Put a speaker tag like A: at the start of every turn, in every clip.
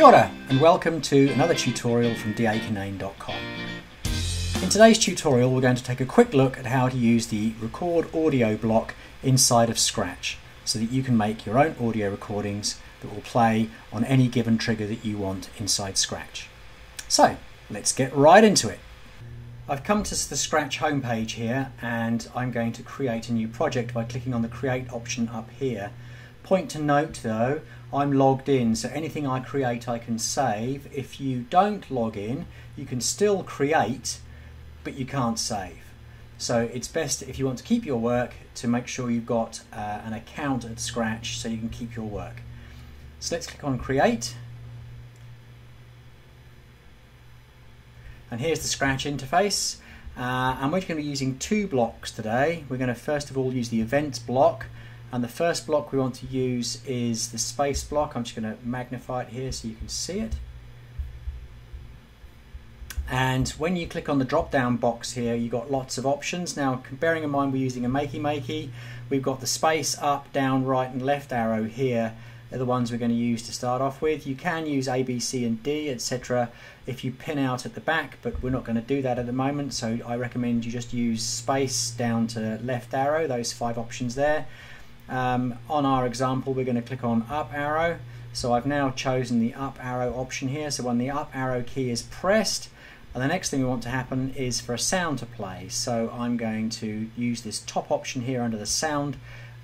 A: Kia ora, and welcome to another tutorial from dakinane.com. In today's tutorial we're going to take a quick look at how to use the record audio block inside of Scratch so that you can make your own audio recordings that will play on any given trigger that you want inside Scratch. So let's get right into it. I've come to the Scratch homepage here and I'm going to create a new project by clicking on the create option up here. Point to note though, I'm logged in, so anything I create I can save. If you don't log in, you can still create, but you can't save. So it's best if you want to keep your work to make sure you've got uh, an account at Scratch so you can keep your work. So let's click on create. And here's the Scratch interface. Uh, and we're going to be using two blocks today. We're going to first of all use the events block and the first block we want to use is the space block. I'm just going to magnify it here so you can see it. And when you click on the drop down box here, you've got lots of options. Now, bearing in mind we're using a Makey Makey, we've got the space, up, down, right and left arrow here They're the ones we're going to use to start off with. You can use A, B, C and D, etc. if you pin out at the back, but we're not going to do that at the moment. So I recommend you just use space down to left arrow, those five options there. Um, on our example, we're going to click on up arrow. So I've now chosen the up arrow option here. So when the up arrow key is pressed, and the next thing we want to happen is for a sound to play. So I'm going to use this top option here under the sound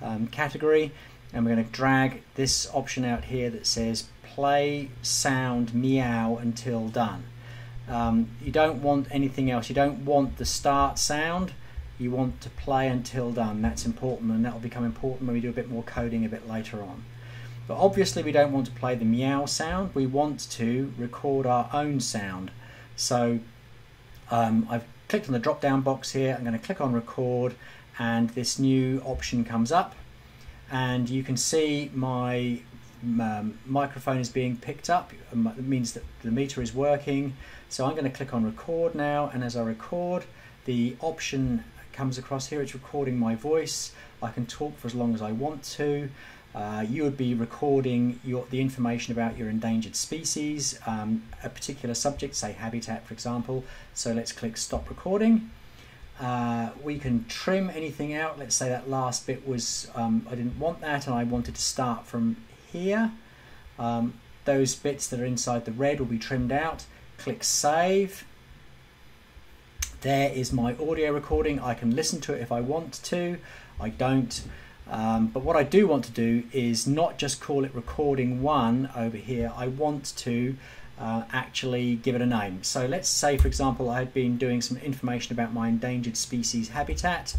A: um, category, and we're going to drag this option out here that says play sound meow until done. Um, you don't want anything else. You don't want the start sound you want to play until done. That's important and that will become important when we do a bit more coding a bit later on. But obviously we don't want to play the meow sound, we want to record our own sound. So um, I've clicked on the drop down box here, I'm going to click on record and this new option comes up and you can see my um, microphone is being picked up. It means that the meter is working. So I'm going to click on record now and as I record the option comes across here. It's recording my voice. I can talk for as long as I want to. Uh, you would be recording your, the information about your endangered species, um, a particular subject, say habitat for example. So let's click stop recording. Uh, we can trim anything out. Let's say that last bit was, um, I didn't want that and I wanted to start from here. Um, those bits that are inside the red will be trimmed out. Click save there is my audio recording. I can listen to it if I want to. I don't. Um, but what I do want to do is not just call it recording one over here. I want to uh, actually give it a name. So let's say, for example, I had been doing some information about my endangered species habitat.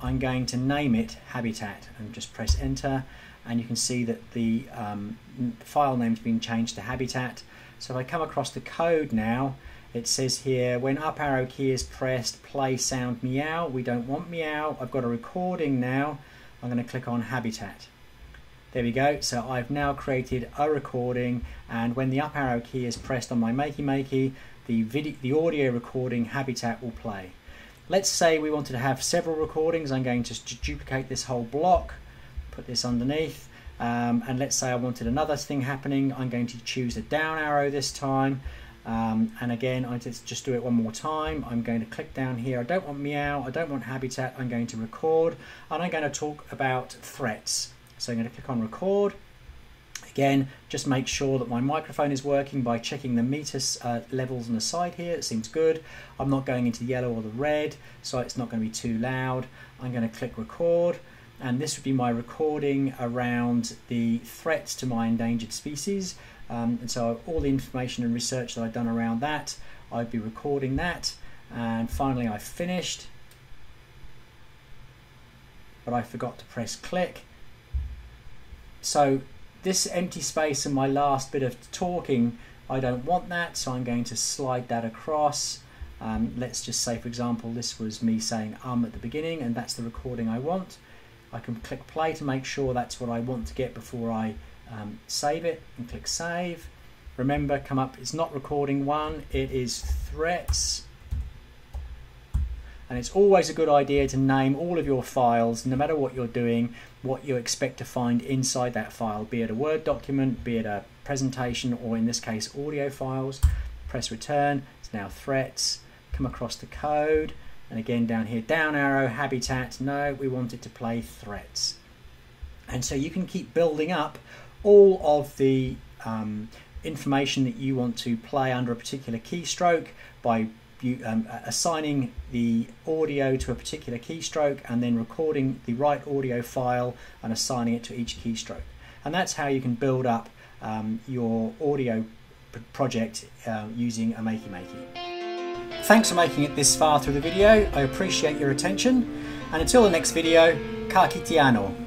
A: I'm going to name it habitat and just press enter and you can see that the um, file name's been changed to habitat. So if I come across the code now, it says here when up arrow key is pressed play sound meow. We don't want meow. I've got a recording now. I'm going to click on habitat. There we go. So I've now created a recording and when the up arrow key is pressed on my makey makey the video the audio recording habitat will play. Let's say we wanted to have several recordings. I'm going to duplicate this whole block put this underneath um, and let's say I wanted another thing happening. I'm going to choose the down arrow this time um, and again, I just, just do it one more time. I'm going to click down here. I don't want meow, I don't want habitat. I'm going to record and I'm going to talk about threats. So I'm going to click on record. Again, just make sure that my microphone is working by checking the meter uh, levels on the side here. It seems good. I'm not going into the yellow or the red, so it's not going to be too loud. I'm going to click record and this would be my recording around the threats to my endangered species. Um, and so all the information and research that I've done around that, I'd be recording that. And finally I finished, but I forgot to press click. So this empty space and my last bit of talking, I don't want that, so I'm going to slide that across. Um, let's just say, for example, this was me saying um at the beginning, and that's the recording I want. I can click play to make sure that's what I want to get before I um, save it and click save. Remember, come up, it's not recording one, it is threats. And it's always a good idea to name all of your files, no matter what you're doing, what you expect to find inside that file, be it a Word document, be it a presentation, or in this case, audio files. Press return, it's now threats, come across the code, and again down here, down arrow, habitat, no, we want it to play threats. And so you can keep building up all of the um, information that you want to play under a particular keystroke by um, assigning the audio to a particular keystroke and then recording the right audio file and assigning it to each keystroke. And that's how you can build up um, your audio project uh, using a Makey Makey. Thanks for making it this far through the video. I appreciate your attention. And until the next video, ka kite anō.